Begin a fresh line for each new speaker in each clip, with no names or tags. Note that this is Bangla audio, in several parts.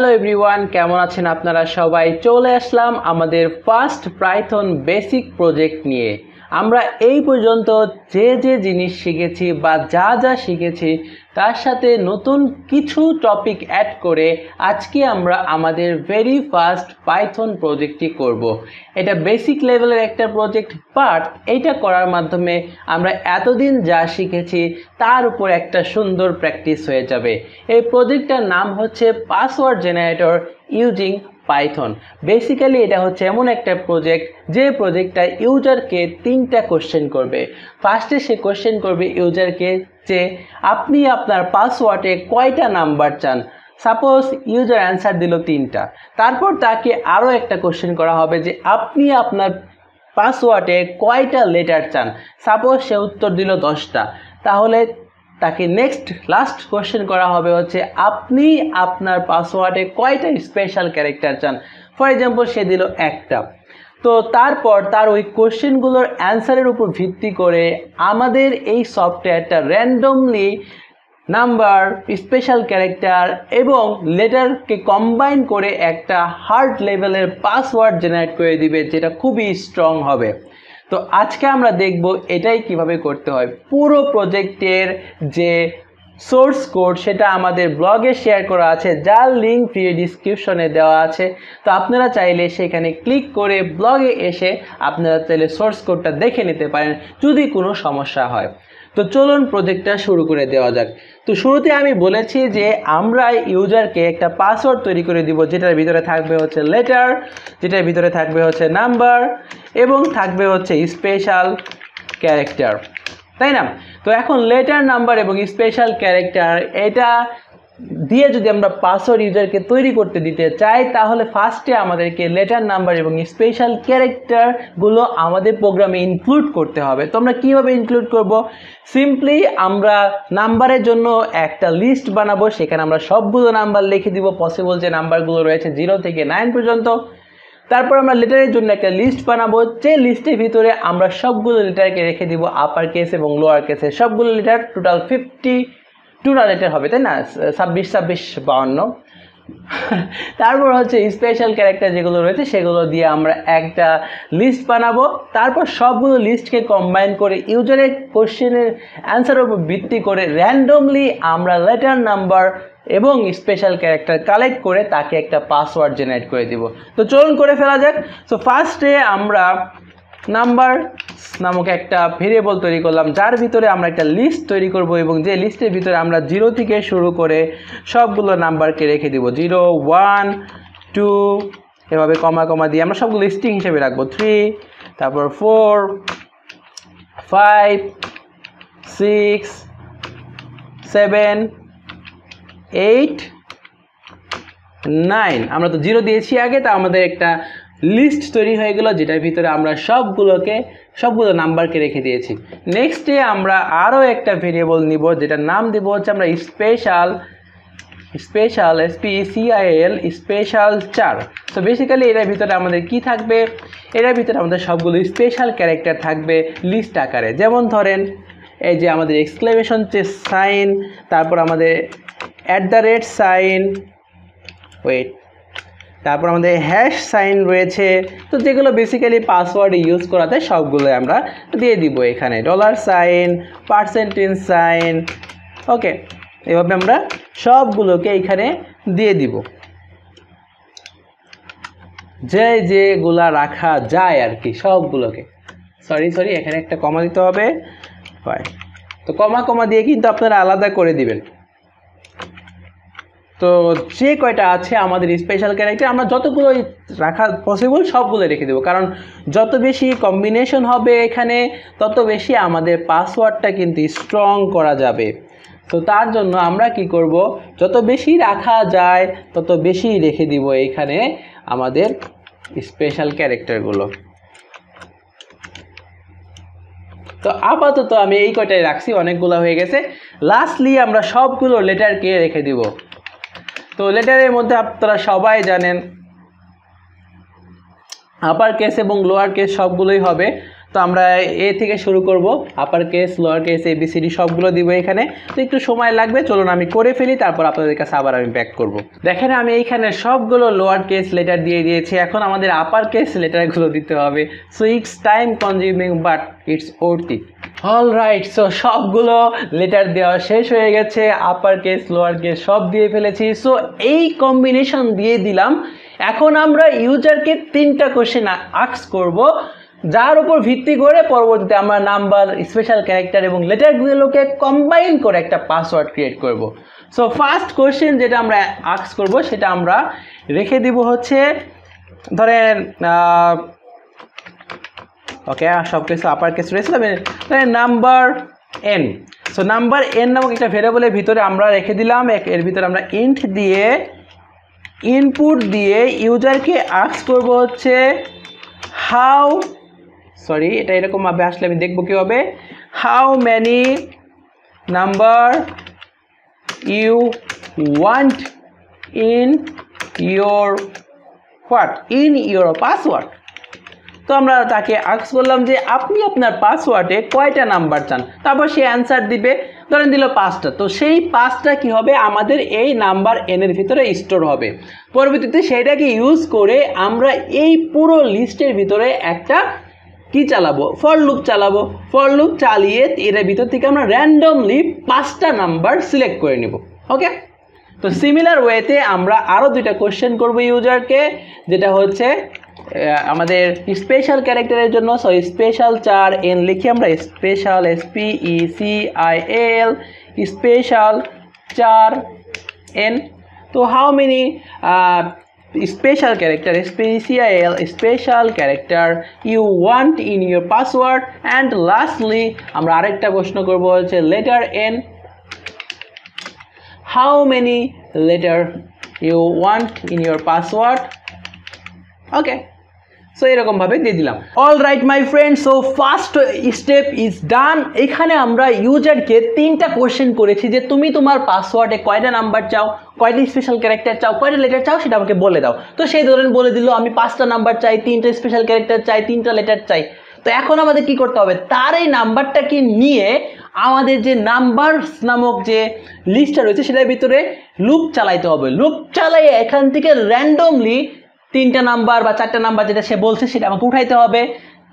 হ্যালো এভরিওয়ান কেমন আছেন আপনারা সবাই? চলে আসলাম আমাদের ফার্স্ট প্রাইথন বেসিক প্রজেক্ট নিয়ে। আমরা এই পর্যন্ত যে যে জিনিস শিখেছি বা যা যা শিখেছি, তার সাথে নতুন কিছু টপিক অ্যাড করে আজকে আমরা আমাদের ভেরি ফার্স্ট পাইথন প্রজেক্টটি করব। এটা বেসিক লেভেলের একটা প্রজেক্ট বাট এইটা করার মাধ্যমে আমরা এতদিন যা শিখেছি, তার উপর একটা সুন্দর প্র্যাকটিস হয়ে যাবে এই প্রজেক্টটার নাম হচ্ছে password generator using python basically এটা হচ্ছে এমন একটা প্রজেক্ট যে প্রজেক্টটা ইউজারকে তিনটা কোশ্চেন করবে। ফার্স্টে সে কোশ্চেন করবে ইউজারকে যে, আপনি আপনার পাসওয়ার্ডে কয়টা নাম্বার চান? সাপোজ ইউজার অ্যান্সার দিল তিনটা। তারপর তাকে আরও একটা কোশ্চেন করা হবে যে, আপনি আপনার পাসওয়ার্ডে কয়টা লেটার চান? সাপোজ সে উত্তর দিল দশটা। তাহলে তাকে নেক্সট লাস্ট কোশ্চেন করা হবে হচ্ছে, আপনি আপনার পাসওয়ার্ডে কয়টা স্পেশাল ক্যারেক্টার চান? ফর এক্সাম্পল সে দিল একটা। তো তারপর তার ওই কোশ্চেনগুলোর অ্যান্সারের উপর ভিত্তি করে আমাদের এই সফটওয়্যারটা র্যান্ডমলি নাম্বার স্পেশাল ক্যারেক্টার এবং লেটারকে কম্বাইন করে একটা হার্ড লেভেলের পাসওয়ার্ড জেনারেট করে দিবে, যেটা খুবই স্ট্রং হবে। তো আজকে আমরা দেখব এটাই কীভাবে করতে হয়। পুরো প্রজেক্টের যে সোর্স কোড সেটা আমাদের ব্লগে শেয়ার করা আছে, যার লিঙ্ক ফ্রি ডিসক্রিপশনে দেওয়া আছে। তো আপনারা চাইলে সেখানে ক্লিক করে ব্লগে এসে আপনারা চাইলে সোর্স কোডটা দেখে নিতে পারেন, যদি কোনো সমস্যা হয়। তো চলুন প্রজেক্টটা শুরু করে দেওয়া যাক। তো শুরুতে আমি বলেছি যে আমরা ইউজারকে একটা পাসওয়ার্ড তৈরি করে দিব, যেটার ভিতরে থাকবে হচ্ছে লেটার যেটার ভিতরে থাকবে হচ্ছে নাম্বার এবং থাকবে হচ্ছে স্পেশাল ক্যারেক্টার তাই না? তো এখন লেটার নাম্বার এবং স্পেশাল ক্যারেক্টার এটা দিয়ে যদি আমরা পাসওয়ার্ড ইউজারকে তৈরি করতে দিতে চাই, তাহলে ফার্স্টে আমাদেরকে লেটার নাম্বার এবং স্পেশাল ক্যারেক্টারগুলো আমাদের প্রোগ্রামে ইনক্লুড করতে হবে। তো আমরা কীভাবে ইনক্লুড করব? সিম্পলি আমরা নাম্বারের জন্য একটা লিস্ট বানাবো, সেখানে আমরা সবগুলো নাম্বার লিখে দিব। পসিবল যে নাম্বারগুলো রয়েছে জিরো থেকে নাইন পর্যন্ত। তারপর আমরা লেটারের জন্য একটা লিস্ট বানাবো। যে লিস্টের ভিতরে আমরা সবগুলো লেটারকে রেখে দিব আপার কেস এবং লোয়ার কেসে সবগুলো লেটার টোটাল ফিফটি টুটা লেটার হবে, তাই না? ছাব্বিশ ছাব্বিশ, বাউন্ন। তারপর হচ্ছে স্পেশাল ক্যারেক্টার যেগুলো রয়েছে, সেগুলো দিয়ে আমরা একটা লিস্ট বানাবো। তারপর সবগুলো লিস্টকে কম্বাইন করে ইউজারের কোশ্চেনের অ্যান্সারের উপর ভিত্তি করে র্যান্ডমলি আমরা লেটার নাম্বার এবং স্পেশাল ক্যারেক্টার কালেক্ট করে তাকে একটা পাসওয়ার্ড জেনারেট করে দিব। তো চলুন করে ফেলা যাক। সো ফার্স্টে আমরা নাম্বার নামক একটা ভেরিয়েবল তৈরি করলাম, যার ভিতরে আমরা একটা লিস্ট তৈরি করব এবং যে লিস্টের ভিতরে আমরা জিরো থেকে শুরু করে সবগুলো নাম্বারকে রেখে দিব। জিরো ওয়ান টু এভাবে কমা কমা দিয়ে আমরা সবগুলো লিস্টিং হিসেবে রাখব। থ্রি তারপর four five six seven eight, nine. আমরা তো জিরো দিয়েছি আগে, তা আমাদের একটা লিস্ট তৈরি হয়ে গেল, যেটার ভিতরে আমরা সবগুলোকে, সবগুলো নাম্বারকে রেখে দিয়েছি। নেক্সটে আমরা আরও একটা ভেরিয়েবল নিব, যেটার নাম দেব হচ্ছে আমরা স্পেশাল স্পেশাল এসপিসিআইএল স্পেশাল চার। তো বেসিক্যালি এটার ভিতরে আমাদের কি থাকবে? এটার ভিতরে আমাদের সবগুলো স্পেশাল ক্যারেক্টার থাকবে লিস্ট আকারে। যেমন ধরেন, এই যে আমাদের এক্সক্লেমেশন যে সাইন তারপর আমাদের at the rate sign wait তারপর আমাদের হ্যাশ সাইন রয়েছে। তো যেগুলো বেসিক্যালি পাসওয়ার্ড ইউজ করাতে সবগুলো আমরা দিয়ে দিব এখানে। Dollar sign percentage sign okay এভাবে আমরা সবগুলোকে এখানে দিয়ে দিব। যে যেগুলা রাখা যায় আর কি, সবগুলোকে। সরি সরি এখানে একটা কমা দিতে হবে। হয়। তো কমা কমা দিয়ে কিন্তু আপনারা আলাদা করে দিবেন। তো যে কয়টা আছে আমাদের স্পেশাল ক্যারেক্টার আমরা যতগুলো রাখা পসিবল সবগুলো রেখে দেবো। কারণ যত বেশি কম্বিনেশন হবে এখানে, তত বেশি আমাদের পাসওয়ার্ডটা কিন্তু স্ট্রং করা যাবে। তো তার জন্য আমরা কি করব, যত বেশি রাখা যায়, তত বেশি রেখে দিব এখানে আমাদের স্পেশাল ক্যারেক্টারগুলো তো আপাতত আমি এই কয়টাই রাখছি, অনেকগুলো হয়ে গেছে। লাস্টলি আমরা সবগুলো লেটারকে রেখে দিব। তো লেটারের মধ্যে আপনারা সবাই জানেন আপার কেস এবং লোয়ার কেস সবগুলোই হবে। তো আমরা এ থেকে শুরু করব। Upper case lower case A B C D সবগুলো দিব এখানে। তো একটু সময় লাগবে, চলুন আমি করে ফেলি, তারপর আপনাদের কাছে আবার আমি ব্যাক করব। দেখেন, আমি এইখানে সবগুলো লোয়ার কেস লেটার দিয়ে দিয়েছি। এখন আমাদের আপার কেস লেটারগুলো দিতে হবে। So it's time consuming but it's worth it all right so সবগুলো লেটার দেওয়া শেষ হয়ে গেছে আপার কেস লোয়ার কেস সব দিয়ে ফেলেছি। সো এই কম্বিনেশন দিয়ে দিলাম। এখন আমরা ইউজারকে তিনটা কোশ্চেন আক্স করব। যার উপর ভিত্তি করে পরবর্তীতে আমরা নাম্বার স্পেশাল ক্যারেক্টার এবং লেটারগুলোকে কম্বাইন করে একটা পাসওয়ার্ড ক্রিয়েট করব। সো ফার্স্ট কোশ্চেন যেটা আমরা আক্স করব, সেটা আমরা রেখে দিব হচ্ছে, ধরেন ওকে সব কিছু আপার কেস রয়েছে, তবে number N so number N নামক একটা ভেরিয়েবলের ভিতরে আমরা রেখে দিলাম এর ভিতরে আমরা ইন্ট দিয়ে ইনপুট দিয়ে ইউজারকে আক্স করব হচ্ছে হাউ সরি এটা এরকমভাবে আসলে আমি দেখব কীভাবে how many number you want in your what in your password তো আমরা তাকে আক্স করলাম যে, আপনি আপনার পাসওয়ার্ডে কয়টা নাম্বার চান? তারপর সে অ্যান্সার দিবে, ধরেন দিল পাঁচটা। তো সেই পাঁচটা কি হবে? আমাদের এই নাম্বার এনের ভিতরে স্টোর হবে। পরবর্তীতে সেইটাকে ইউজ করে আমরা এই পুরো লিস্টের ভিতরে একটা কি চালাবো? ফর লুপ চালাবো। ফর লুপ চালিয়ে এর ভিতর থেকে আমরা র্যান্ডমলি পাঁচটা নাম্বার সিলেক্ট করে নেব। ওকে তো সিমিলার ওয়েতে আমরা আরও দুইটা কোশ্চেন করব ইউজারকে যেটা হচ্ছে আমাদের স্পেশাল ক্যারেক্টারের জন্য সো স্পেশাল চার এন লিখি আমরা special S P E C I L special char n. তো how many special character special special character you want in your password and lastly আমরা আরেকটা প্রশ্ন করব, হচ্ছে letter n how many letter you want in your password okay so এরকমভাবে দিয়ে দিলাম। All right my friend so first step is done এখানে আমরা ইউজারকে তিনটা কোয়েশ্চেন করেছি যে তুমি তোমার পাসওয়ার্ডে কয়টা নাম্বার চাও, কয়টা স্পেশাল ক্যারেক্টার চাও, কয়টা লেটার চাও সেটা আমাকে বলে দাও। তো সেই ধরেন বলে দিল, আমি পাঁচটা নাম্বার চাই, তিনটা স্পেশাল ক্যারেক্টার চাই, তিনটা লেটার চাই। তো এখন আমাদের কি করতে হবে? তার এই নাম্বারটাকে নিয়ে আমাদের যে নাম্বার নামক যে লিস্টটা রয়েছে সেটার ভিতরে লুপ চালাইতে হবে। লুপ চালাইয়ে এখান থেকে র্যান্ডমলি তিনটা নাম্বার বা চারটা নাম্বার যেটা সে বলছে সেটা আমাকে উঠাইতে হবে।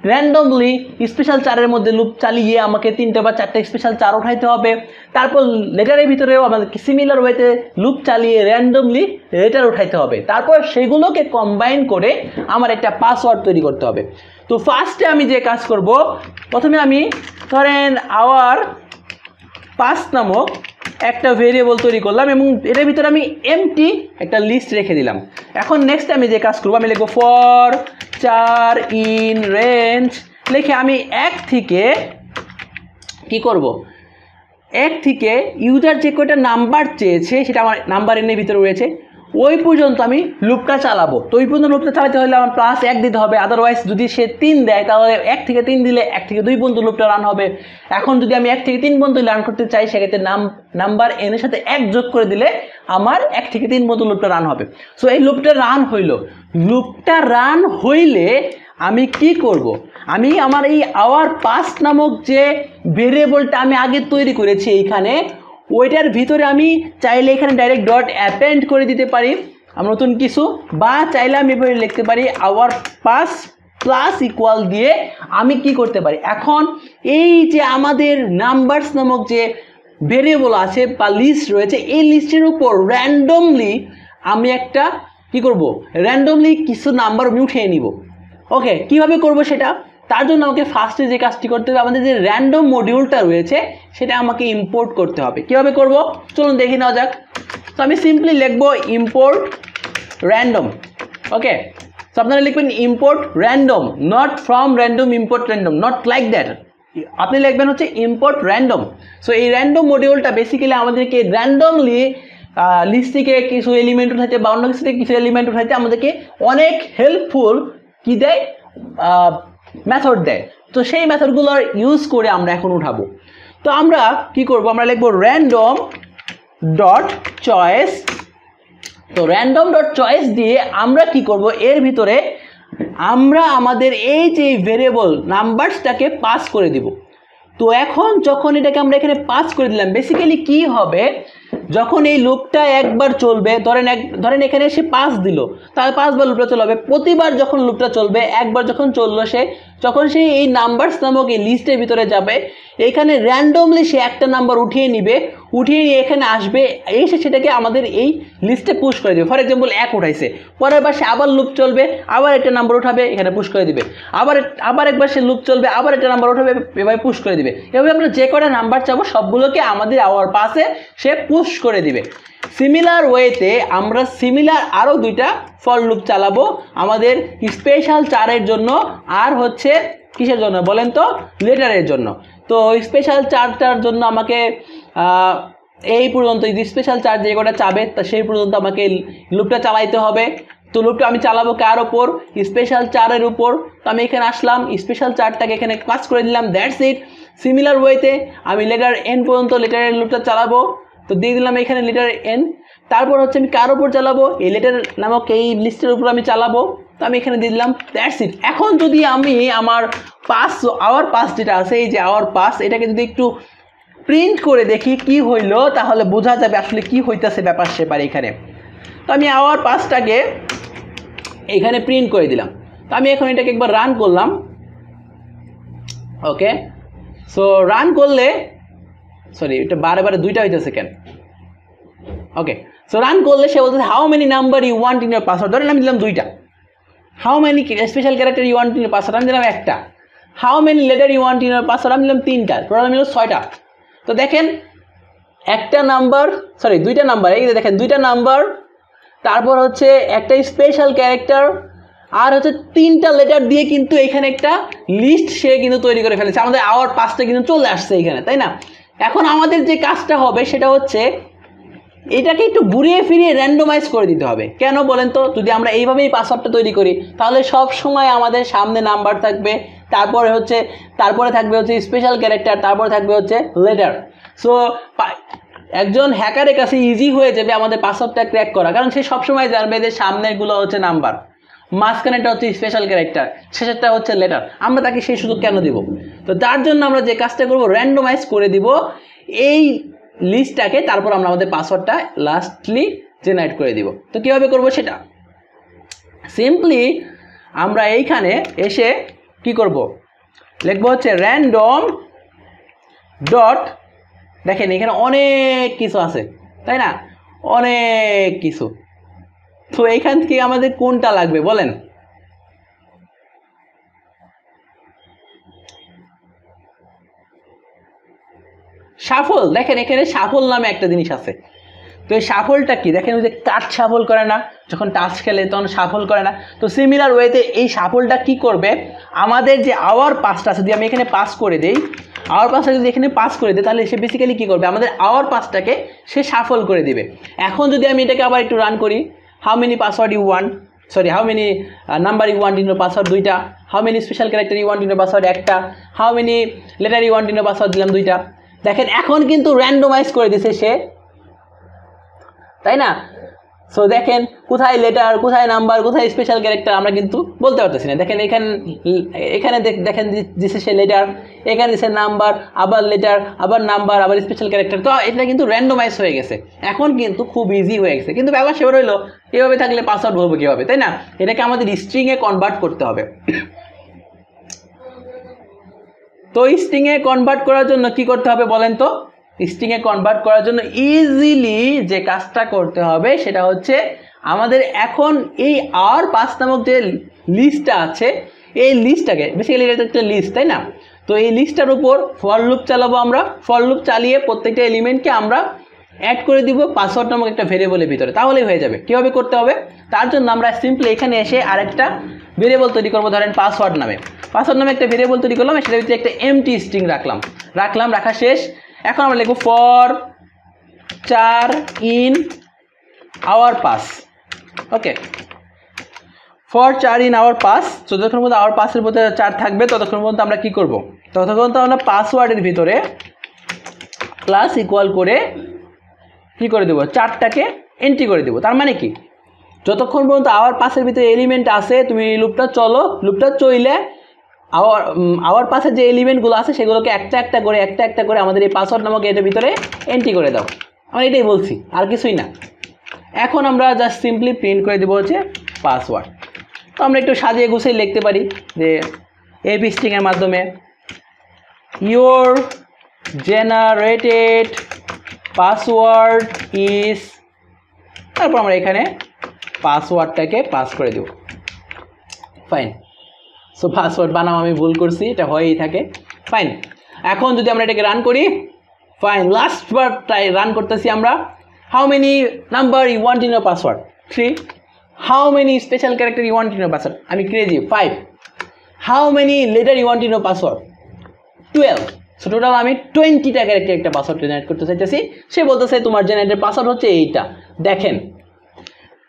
র্যান্ডমলি স্পেশাল চারের মধ্যে লুপ চালিয়ে আমাকে তিনটে বা চারটে স্পেশাল চার উঠাইতে হবে। তারপর লেটারের ভিতরেও আমাদেরকে সিমিলার ওয়েতে লুপ চালিয়ে র্যান্ডমলি লেটার উঠাইতে হবে। তারপর সেগুলোকে কম্বাইন করে আমার একটা পাসওয়ার্ড তৈরি করতে হবে। তো ফার্স্টে আমি যে কাজ করব, প্রথমে আমি ধরেন আওয়ার পাস নামক একটা ভেরিয়েবল তৈরি করলাম এবং এটার ভিতরে আমি এমটি একটা লিস্ট রেখে দিলাম। এখন নেক্সট আমি যে কাজ করব, আমি লিখব ফর চার ইন রেঞ্জ লিখে আমি এক থেকে কি করব? এক থেকে ইউজার যে কয়টা নাম্বার চেয়েছে, সেটা আমার নাম্বার এনে ভিতরে রয়েছে। ওই পর্যন্ত আমি লুপটা চালাবো। তো ওই পর্যন্ত লুপটা চালাতে হলে আমার প্লাস এক দিতে হবে। আদারওয়াইজ যদি সে তিন দেয়, তাহলে এক থেকে তিন দিলে এক থেকে দুই পর্যন্ত লুপটা রান হবে। এখন যদি আমি এক থেকে তিন পর্যন্ত রান করতে চাই, সেক্ষেত্রে নাম নাম্বার এনের সাথে এক যোগ করে দিলে আমার এক থেকে তিন পর্যন্ত লুপটা রান হবে। সো এই লুপটা রান হইল। লুপটা রান হইলে আমি কি করব। আমি আমার এই আওয়ার পাস নামক যে ভেরিয়েবলটা আমি আগে তৈরি করেছি এইখানে ওইটার ভিতরে আমি চাইলে এখানে ডাইরেক্ট ডট অ্যাপেন্ড করে দিতে পারি। আমরা নতুন কিছু, বা চাইলে আমি এভাবে লিখতে পারি আওয়ার পাস প্লাস ইকুয়াল দিয়ে আমি কি করতে পারি। এখন এই যে আমাদের নাম্বারস নামক যে ভেরিয়েবল আছে বা লিস্ট রয়েছে, এই লিস্টের উপর র্যান্ডমলি আমি একটা কি করব? র্যান্ডমলি কিছু নাম্বার আমি উঠিয়ে নিব। ওকে কীভাবে করব সেটা? তার জন্য আমাকে ফার্স্টে যে কাজটি করতে হবে, আমাদের যে র্যান্ডম মডিউলটা রয়েছে, সেটা আমাকে ইম্পোর্ট করতে হবে। কীভাবে করব? চলুন দেখে নেওয়া যাক। তো আমি সিম্পলি লিখব ইম্পোর্ট র্যান্ডম ওকে তো আপনারা লিখবেন import random not from random import random not like that আপনি লিখবেন হচ্ছে ইম্পোর্ট র্যান্ডম সো এই র্যান্ডম মডিউলটা বেসিক্যালি আমাদেরকে র্যান্ডমলি লিস্ট থেকে কিছু এলিমেন্ট উঠাইতে কিছু থেকে কিছু এলিমেন্ট উঠাইতে আমাদেরকে অনেক হেল্পফুল কি দেয়? মেথড দেয়। তো সেই মেথডগুলো ইউজ করে আমরা এখন উঠাবো। তো আমরা কি করব? আমরা লিখব র্যান্ডম ডট চয়েস তো র্যান্ডম ডট চয়েস দিয়ে আমরা কি করব? এর ভিতরে আমরা আমাদের এই যে ভেরিয়েবল নাম্বারসটাকে পাস করে দিব। তো এখন যখন এটাকে আমরা এখানে পাস করে দিলাম বেসিক্যালি কি হবে? যখন এই লুপটা একবার চলবে, ধরেন এক, ধরেন এখানে সে পাঁচ দিল তাহলে পাঁচবার লুপটা চলবে, প্রতিবার যখন লুপটা চলবে, একবার যখন চলল সে, যখন সে এই নাম্বারস নামক এই লিস্টের ভিতরে যাবে, এখানে র্যান্ডমলি সে একটা নাম্বার উঠিয়ে নিবে উঠিয়ে নিয়ে এখানে আসবে, এসে সেটাকে আমাদের এই লিস্টে পুশ করে দেবে। ফর এক্সাম্পল এক উঠাইছে। পরের বার সে আবার লুপ চলবে, আবার একটা নাম্বার উঠাবে, এখানে পুশ করে দিবে। আবার আবার একবার সে লুপ চলবে, আবার একটা নাম্বার উঠাবে, এভাবে পুশ করে দিবে। এভাবে আমরা যে কটা নাম্বার চাবো, সবগুলোকে আমাদের আওয়ার পাশে সে পুশ করে দিবে। সিমিলার ওয়েতে আমরা সিমিলার আরও দুইটা ফল লুপ চালাবো আমাদের স্পেশাল চারের জন্য, আর হচ্ছে কিসের জন্য বলেন তো? লেটারের জন্য। তো স্পেশাল চার্জটার জন্য আমাকে এই পর্যন্ত, যদি স্পেশাল চার্জ যে কটা চাবে, তা সেই পর্যন্ত আমাকে লুপটা চালাইতে হবে। তো লুপটা আমি চালাবো কার ওপর স্পেশাল চারের উপর। তো আমি এখানে আসলাম স্পেশাল চারটাকে এখানে কাজ করে দিলাম দ্যাটস ইট সিমিলার ওয়েতে আমি লেটার এন পর্যন্ত লেটারের লুপটা চালাবো। তো দিয়ে দিলাম এখানে লেটার এন তারপর হচ্ছে আমি কার ওপর চালাবো? এই লেটার নামক এই লিস্টের উপর আমি চালাবো। তো আমি এখানে দিয়ে দিলাম দ্যাটস ইট এখন যদি আমি আমার পাস আওয়ার পাস যেটা আছে, এই যে আওয়ার পাস এটাকে যদি একটু প্রিন্ট করে দেখি কি হইল, তাহলে বোঝা যাবে আসলে কি হইতেছে ব্যাপার সেপার এখানে। তো আমি আওয়ার পাসটাকে এখানে প্রিন্ট করে দিলাম। তো আমি এখন এটাকে একবার রান করলাম। ওকে সো রান করলে সরি এটা বারে বারে দুইটা হইতেছে কেন? ওকে সো রান করলে সে বলতেছে how many number you want in your password ধরেন আমি দিলাম দুইটা। How many special character you want in your password আমি দিলাম একটা। How many letter you want in your password আমি দিলাম তিনটা। টোটাল মিলো ছয়টা। তো দেখেন, একটা নাম্বার সরি দুইটা নাম্বার এই দেখেন, দুইটা নাম্বার তারপর হচ্ছে একটা স্পেশাল ক্যারেক্টার আর হচ্ছে তিনটা লেটার দিয়ে কিন্তু এখানে একটা লিস্ট সে কিন্তু তৈরি করে ফেলেছে। আমাদের আওয়ার পাসটা কিন্তু চলে আসছে এখানে, তাই না? এখন আমাদের যে কাজটা হবে সেটা হচ্ছে এটাকে একটু ঘুরিয়ে ফিরিয়ে র্যান্ডোমাইজ করে দিতে হবে। কেন বলেন তো? যদি আমরা এইভাবেই পাসওয়ার্ডটা তৈরি করি, তাহলে সব সময় আমাদের সামনে নাম্বার থাকবে, তারপরে হচ্ছে, তারপরে থাকবে হচ্ছে স্পেশাল ক্যারেক্টার তারপরে থাকবে হচ্ছে লেটার সো একজন হ্যাকারের কাছে ইজি হয়ে যাবে আমাদের পাসওয়ার্ডটা ক্র্যাক করা, কারণ সে সবসময় জানবে যে সামনেরগুলো হচ্ছে নাম্বার মাঝখানেটা হচ্ছে স্পেশাল ক্যারেক্টার শেষেরটা হচ্ছে লেটার আমরা তাকে সেই সুযোগ কেন দিব? তো তার জন্য আমরা যে কাজটা করব র্যান্ডোমাইজ করে দিব। এই লিস্টটাকে তারপর আমরা আমাদের পাসওয়ার্ডটা লাস্টলি জেনারেট করে দিব। তো কীভাবে করব সেটা? সিম্পলি আমরা এইখানে এসে কি করব? লিখব হচ্ছে র্যান্ডম ডট দেখেন এখানে অনেক কিছু আছে, তাই না? অনেক কিছু। তো এইখান থেকে আমাদের কোনটা লাগবে বলেন? সাফল, দেখেন এখানে সাফল নামে একটা জিনিস আছে। তো এই সাফলটা কি? দেখেন ওই যে কাঠ সাফল করে না, যখন টাচ খেলে তখন সাফল করে না। তো সিমিলার ওয়েতে এই সাফলটা কি করবে? আমাদের যে আওয়ার পাসটা আছে, যদি আমি এখানে পাস করে দেই আওয়ার পাসটা যদি এখানে পাস করে দিই, তাহলে সে বেসিক্যালি কী করবে? আমাদের আওয়ার পাসটাকে সে সাফল করে দিবে। এখন যদি আমি এটাকে আবার একটু রান করি how many password you want sorry how many number you want in password দুইটা? How many special character you want in password একটা? How many letter you want in password দিলাম দুইটা? দেখেন, এখন কিন্তু র্যান্ডোমাইজ করে দিছে সে। তাই না? সো দেখেন, কোথায় লেটার কোথায় নাম্বার কোথায় স্পেশাল ক্যারেক্টার আমরা কিন্তু বলতে পারতেছি না। দেখেন, এখানে এখানে দেখ- দেখেন দিছে সে লেটার এখানে দিছে নাম্বার আবার লেটার আবার নাম্বার আবার স্পেশাল ক্যারেক্টার তো এটা কিন্তু র্যান্ডোমাইজ হয়ে গেছে। এখন কিন্তু খুব ইজি হয়ে গেছে। কিন্তু ব্যাপার সেবার হইল, এভাবে থাকলে পাসওয়ার্ড বলব কীভাবে? তাই না? এটাকে আমাদের স্ট্রিংয়ে কনভার্ট করতে হবে। তো স্ট্রিংয়ে কনভার্ট করার জন্য কি করতে হবে বলেন তো? স্ট্রিংয়ে কনভার্ট করার জন্য ইজিলি যে কাজটা করতে হবে সেটা হচ্ছে আমাদের এখন এই আর পাঁচ নামক যে লিস্টটা আছে, এই লিস্টটাকে বেসিক্যালি এটা একটা লিস্ট তাই না? তো এই লিস্টটার উপর ফর লুপ চালাবো আমরা। ফর লুপ চালিয়ে প্রত্যেকটা এলিমেন্টকে আমরা অ্যাড করে দিব পাসওয়ার্ড নামক একটা ভেরিয়েবলের ভিতরে। তাহলেই হয়ে যাবে। কীভাবে করতে হবে? তার জন্য আমরা সিম্পলি এখানে এসে আরেকটা ভেরিয়েবল তৈরি করব, ধরেন পাসওয়ার্ড নামে। পাসওয়ার্ড নামে একটা ভেরিয়েবল তৈরি করলাম, সেটার ভিতরে একটা এমটি স্ট্রিং রাখলাম। রাখলাম, রাখা শেষ। এখন আমরা লিখব for char in our pass okay for char in our pass যতক্ষণ পর্যন্ত আওয়ার পাসের মধ্যে চার থাকবে, ততক্ষণ পর্যন্ত আমরা কি করব? ততক্ষণ পর্যন্ত আমরা পাসওয়ার্ডের ভিতরে প্লাস ইকুয়াল করে কি করে দেবো? চারটাকে এন্ট্রি করে দেবো। তার মানে কি? যতক্ষণ পর্যন্ত আওয়ার পাসের ভিতরে এলিমেন্ট আছে, তুমি লুপটা চলো লুপটা চইলে আওয়ার আওয়ার পাশে যে এলিমেন্টগুলো আছে, সেগুলোকে একটা একটা করে, একটা একটা করে আমাদের এই পাসওয়ার্ড নামক এটার ভিতরে এন্ট্রি করে দাও। আমরা এটাই বলছি, আর কিছুই না। এখন আমরা জাস্ট সিম্পলি প্রিন্ট করে দেবো হচ্ছে পাসওয়ার্ড তো আমরা একটু সাজিয়ে গুছিয়ে লিখতে পারি যে এপি স্ট্রিংয়ের মাধ্যমে ইয়োর জেনারেটেড পাসওয়ার্ড ইজ তারপর আমরা এখানে পাসওয়ার্ডটাকে পাস করে দেব। ফাইন সো পাসওয়ার্ড বানাম আমি ভুল করছি, এটা হয়েই থাকে। ফাইন এখন যদি আমরা এটাকে রান করি ফাইন লাস্ট বার ট্রাই রান করতেছি আমরা। How many number you want in your password three how many special character you want in your password আমি crazy five how many letter you want in your password twelve so total আমি টোয়েন্টি টাকার একটি একটা পাসওয়ার্ড জেনারেট করতে চাইতেছি। সে বলতেছে, তোমার জেনারেটের পাসওয়ার্ড হচ্ছে এইটা। দেখেন,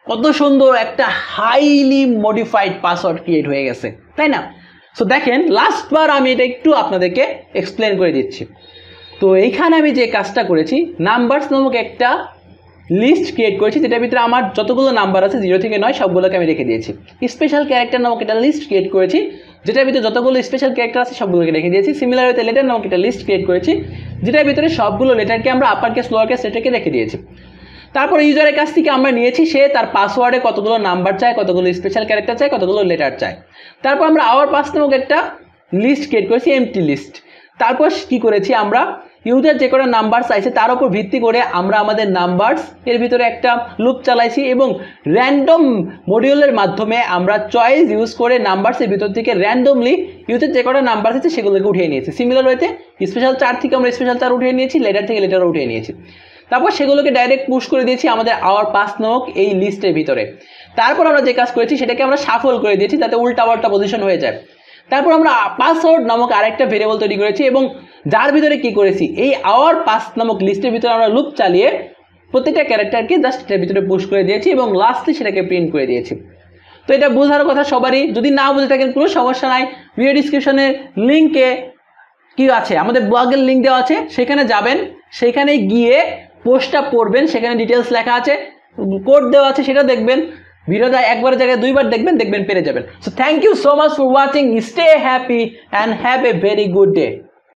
কত সুন্দর একটা হাইলি মডিফাইড পাসওয়ার্ড ক্রিয়েট হয়ে গেছে। তাই না? সো দেখেন লাস্টবার আমি এটা একটু আপনাদেরকে এক্সপ্লেন করে দিচ্ছি। তো, এইখানে আমি যে কাজটা করেছি নাম্বারস নামক একটা লিস্ট ক্রিয়েট করেছি, যেটার ভিতরে আমার যতগুলো নাম্বার আছে জিরো থেকে নয়, সবগুলোকে আমি রেখে দিয়েছি। স্পেশাল ক্যারেক্টার নামক একটা লিস্ট ক্রিয়েট করেছি, যেটার ভিতরে যতগুলো স্পেশাল ক্যারেক্টার আছে, সবগুলোকে রেখে দিয়েছি। সিমিলার হতে লেটার নামক একটা লিস্ট ক্রিয়েট করেছি, যেটার ভিতরে সবগুলো লেটারকে আমরা আপার কেস লোয়ার কেস সেটাকে রেখে দিয়েছি। তারপর ইউজারের কাছ থেকে আমরা নিয়েছি, সে তার পাসওয়ার্ডে কতগুলো নাম্বার চায়, কতগুলো স্পেশাল ক্যারেক্টার চায়, কতগুলো লেটার চায়। তারপর আমরা আওয়ার পাস নামক একটা লিস্ট ক্রিয়েট করেছি এমটি লিস্ট তারপর কি করেছি আমরা? ইউজার যে কটা নাম্বার চাইছে, তার উপর ভিত্তি করে আমরা আমাদের নাম্বারস এর ভিতরে একটা লুপ চালাইছি এবং র্যান্ডম মডিউলের মাধ্যমে আমরা চয়েস ইউজ করে নাম্বারসের ভিতর থেকে র্যান্ডমলি ইউজার যে কটা নাম্বার আছে, সেগুলোকে উঠিয়ে নিয়েছি। সিমিলার হয়েছে স্পেশাল চার থেকে আমরা স্পেশাল চার উঠিয়ে নিয়েছি লেটার থেকে লেটার উঠিয়ে নিয়েছি। তারপর সেগুলোকে ডাইরেক্ট পুশ করে দিয়েছি আমাদের আওয়ার পাস নামক এই লিস্টের ভিতরে। তারপর আমরা যে কাজ করেছি, সেটাকে আমরা সাফল করে দিয়েছি, যাতে উল্টা পাল্টা পজিশন হয়ে যায়। তারপর আমরা পাসওয়ার্ড নামক আরেকটা ভেরিয়েবল তৈরি করেছি এবং যার ভিতরে কি করেছি? এই আওয়ার পাস নামক লিস্টের ভিতরে আমরা লুপ চালিয়ে প্রত্যেকটা ক্যারেক্টারকে জাস্ট এটার ভিতরে পুশ করে দিয়েছি এবং লাস্টলি সেটাকে প্রিন্ট করে দিয়েছি। তো এটা বোঝার কথা সবারই। যদি না বুঝে থাকেন, কোনো সমস্যা নাই। ভিডিও ডিসক্রিপশনের লিঙ্কে কি আছে? আমাদের ব্লগের লিঙ্ক দেওয়া আছে। সেখানে যাবেন। সেখানে গিয়ে পোস্টটা পড়বেন। সেখানে ডিটেলস লেখা আছে। কোড দেওয়া আছে, সেটা দেখবেন। ভিডিওটা একবারের জায়গায় দুইবার দেখবেন দেখবেন পেরে যাবেন। So thank you so much for watching stay happy and have a very good day